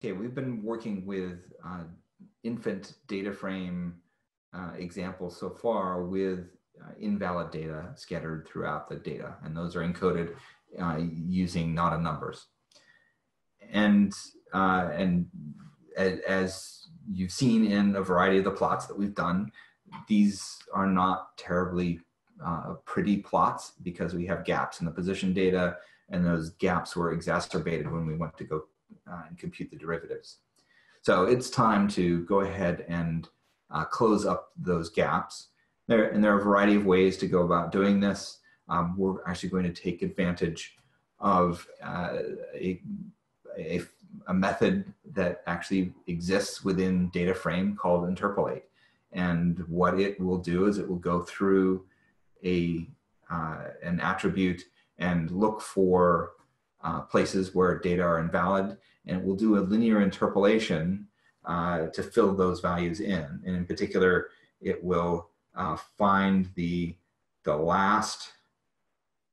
Okay, we've been working with uh, infant data frame uh, examples so far with uh, invalid data scattered throughout the data, and those are encoded uh, using not a numbers. And, uh, and as you've seen in a variety of the plots that we've done, these are not terribly uh, pretty plots because we have gaps in the position data and those gaps were exacerbated when we went to go and compute the derivatives. So it's time to go ahead and uh, close up those gaps. There, and there are a variety of ways to go about doing this. Um, we're actually going to take advantage of uh, a, a, a, method that actually exists within data frame called interpolate. And what it will do is it will go through a, uh, an attribute and look for uh, places where data are invalid, and we'll do a linear interpolation uh, to fill those values in. And in particular, it will uh, find the, the last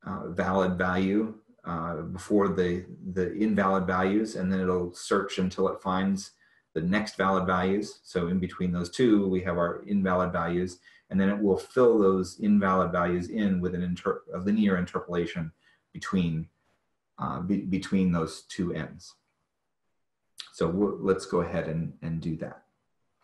uh, valid value uh, before the, the invalid values, and then it'll search until it finds the next valid values. So in between those two, we have our invalid values, and then it will fill those invalid values in with an inter a linear interpolation between, uh, be between those two ends. So let's go ahead and, and do that.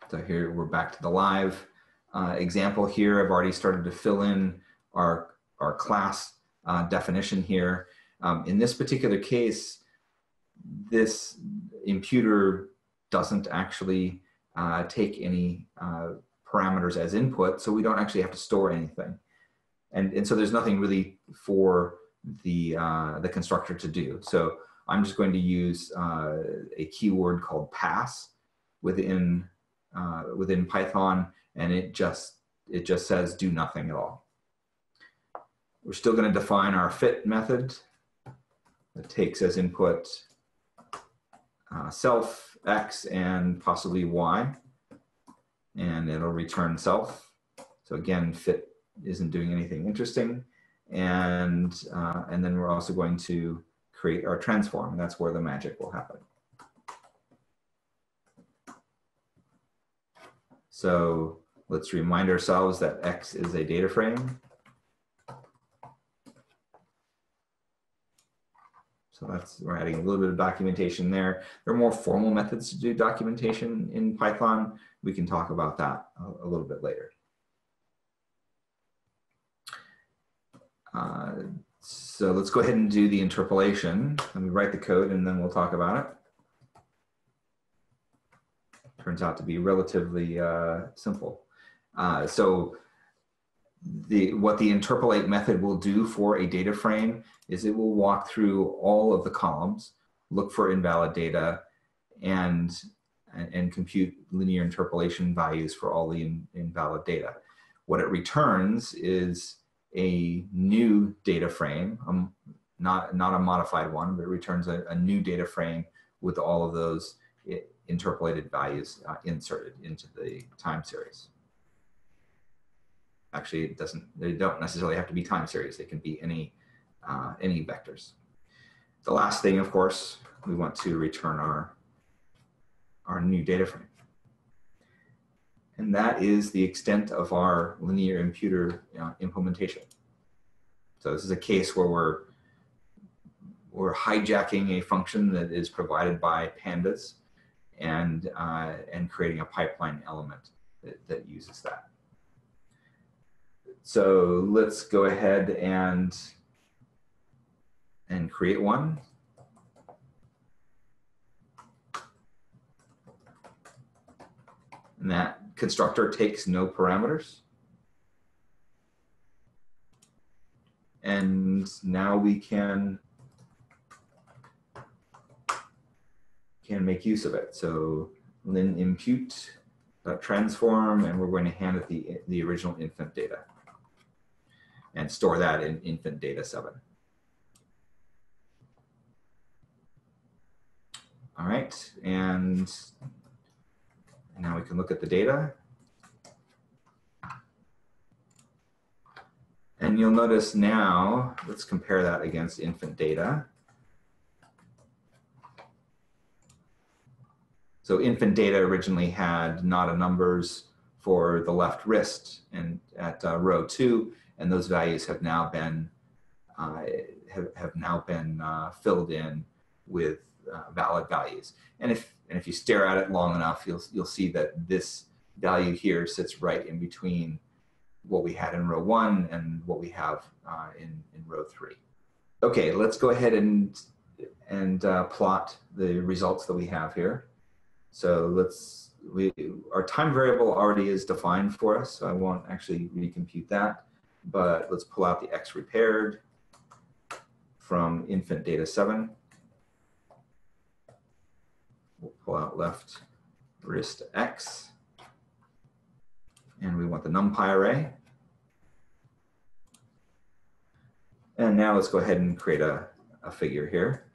So here we're back to the live uh, example here. I've already started to fill in our, our class uh, definition here. Um, in this particular case, this imputer doesn't actually uh, take any uh, parameters as input, so we don't actually have to store anything. And, and so there's nothing really for the, uh, the constructor to do. So I'm just going to use uh, a keyword called pass within, uh, within Python, and it just, it just says do nothing at all. We're still going to define our fit method that takes as input uh, self, x, and possibly y, and it'll return self. So again, fit isn't doing anything interesting. And, uh, and then we're also going to create our transform, that's where the magic will happen. So let's remind ourselves that X is a data frame. So that's, we're adding a little bit of documentation there. There are more formal methods to do documentation in Python. We can talk about that a, a little bit later. So let's go ahead and do the interpolation. Let me write the code and then we'll talk about it. Turns out to be relatively uh, simple. Uh, so the, what the interpolate method will do for a data frame is it will walk through all of the columns, look for invalid data, and, and, and compute linear interpolation values for all the in, invalid data. What it returns is a new data frame, um, not, not a modified one, but it returns a, a new data frame with all of those interpolated values uh, inserted into the time series. Actually, it doesn't, they don't necessarily have to be time series. They can be any, uh, any vectors. The last thing, of course, we want to return our, our new data frame. And that is the extent of our linear imputer uh, implementation. So this is a case where we're, we're hijacking a function that is provided by pandas and, uh, and creating a pipeline element that, that uses that. So let's go ahead and, and create one. And that constructor takes no parameters. And now we can can make use of it. So then impute uh, transform, and we're going to hand it the, the original infant data and store that in infant data seven. All right, and now we can look at the data. And you'll notice now, let's compare that against infant data. So infant data originally had not a numbers for the left wrist and at uh, row two, and those values have now been uh, have, have now been uh, filled in with uh, valid values. And if and if you stare at it long enough, you'll you'll see that this value here sits right in between what we had in row one and what we have uh, in in row three. Okay, let's go ahead and and uh, plot the results that we have here. So let's we our time variable already is defined for us, so I won't actually recompute that. But let's pull out the x repaired from infant data seven. We'll pull out left wrist X. And we want the NumPy array. And now let's go ahead and create a, a figure here.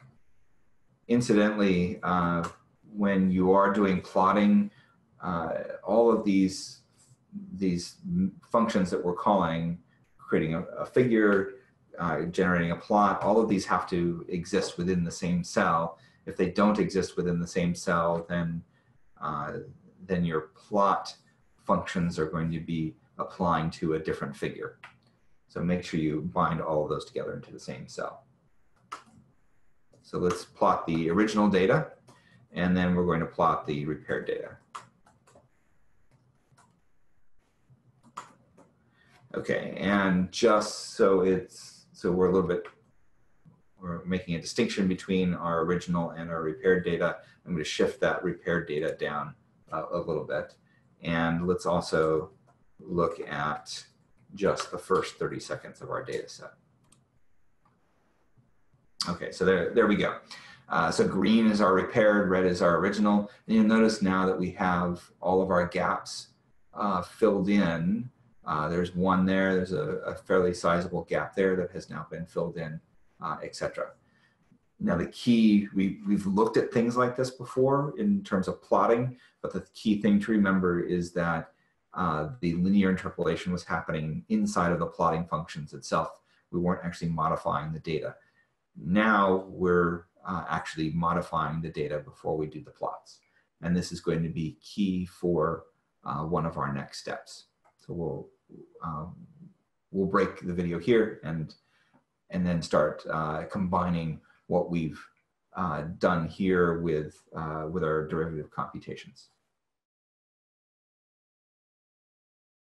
Incidentally, uh, when you are doing plotting, uh, all of these, these functions that we're calling, creating a, a figure, uh, generating a plot, all of these have to exist within the same cell. If they don't exist within the same cell, then, uh, then your plot functions are going to be applying to a different figure. So make sure you bind all of those together into the same cell. So let's plot the original data, and then we're going to plot the repaired data. Okay, and just so it's, so we're a little bit we're making a distinction between our original and our repaired data. I'm going to shift that repaired data down uh, a little bit. And let's also look at just the first 30 seconds of our data set. Okay, so there, there we go. Uh, so green is our repaired, red is our original. And you'll notice now that we have all of our gaps uh, filled in. Uh, there's one there, there's a, a fairly sizable gap there that has now been filled in uh, etc. Now the key, we, we've looked at things like this before in terms of plotting, but the key thing to remember is that uh, the linear interpolation was happening inside of the plotting functions itself. We weren't actually modifying the data. Now we're uh, actually modifying the data before we do the plots. And this is going to be key for uh, one of our next steps. So we'll, um, we'll break the video here and and then start uh, combining what we've uh, done here with, uh, with our derivative computations.